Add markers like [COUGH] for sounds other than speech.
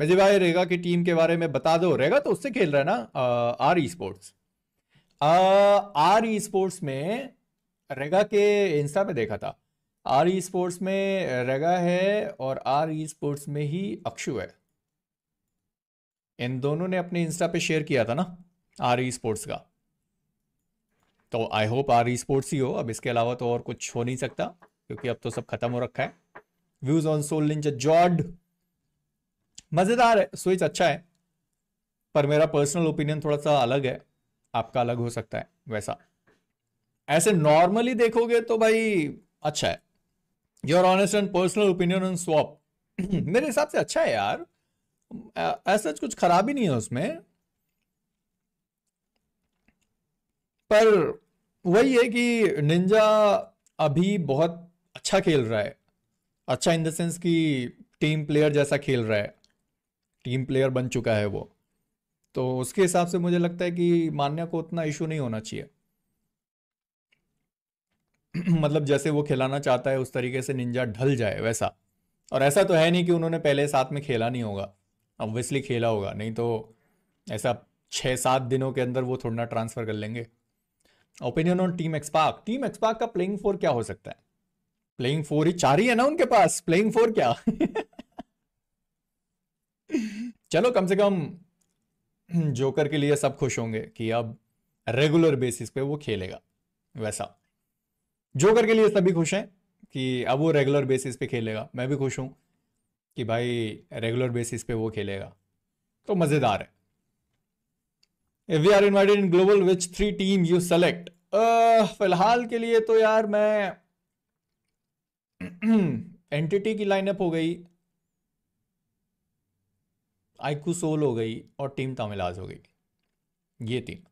मेजे भाई रेगा की टीम के बारे में बता दो रेगा तो उससे खेल रहा है ना R esports R esports में रेगा के इंस्टा पे देखा था। आर ई स्पोर्ट्स में रेगा है और आर ई स्पोर्ट्स में ही अक्षु है। इन दोनों ने अपने इंस्टा पे शेयर किया था ना, आर ई स्पोर्ट्स का। तो I hope R esports ही हो। अब इसके अलावा तो और कुछ हो नहीं सकता, क्योंकि अब तो सब खत्म हो रखा है। व्यूज़ ऑन सोल जॉर्ड मज़ेदार है, स्विच अच्छा है, पर मेरा पर्सनल ओपिनियन थोड़ा सा अलग है, आपका अलग हो सकता है, वैसा। ऐसे नॉर्मली देखोगे तो भाई अच्छा है। Your honest and personal opinion on swap मेरे हिसाब से अच्छा है यार। ऐसा कुछ खराब ही नहीं है उसमें। पर वही है कि निंजा अभी बहुत अच्छा खेल रहा है। अच्छा इन द सेंस कि टीम प्लेयर जैसा खेल रहा है। टीम प्लेयर बन चुका है वो। तो उसके हिसाब से मुझे लगता है कि मान्या को उतना इशू नहीं होना चाहिए। [CLEARS THROAT] मतलब जैसे वो खिलाना चाहता है, उस तरीके से निंजा ढल जाए वैसा। और ऐसा तो है नहीं कि उन्होंने पहले साथ में खेला नहीं होगा। ऑब्वियसली खेला होगा, नहीं तो ऐसा छः सात दिनों के अंदर वो थोड़ा ट्रांसफ़र कर लेंगे। Opinion on team XSpark team XSpark का प्लेइंग फोर क्या हो सकता है? प्लेइंग फोर ही चार ही है ना उनके पास? प्लेइंग फोर क्या? [LAUGHS] चलो, कम से कम जोकर के लिए सब खुश होंगे कि अब रेगुलर बेसिस पे वो खेलेगा, वैसा। जोकर के लिए सभी खुश हैं कि अब वो रेगुलर बेसिस पे खेलेगा। मैं भी खुश हूँ कि भाई रेगुलर बेसिस पे वो खेलेगा। तो मज़ेदार है। If we are invited in global which three team you select फ़िलहाल के लिए तो यार मैं [CLEARS THROAT] एंटिटी की लाइनअप हो गई। आइकू सोल हो गई और टीम तमिलाज हो गई। ये तीन।